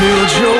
build your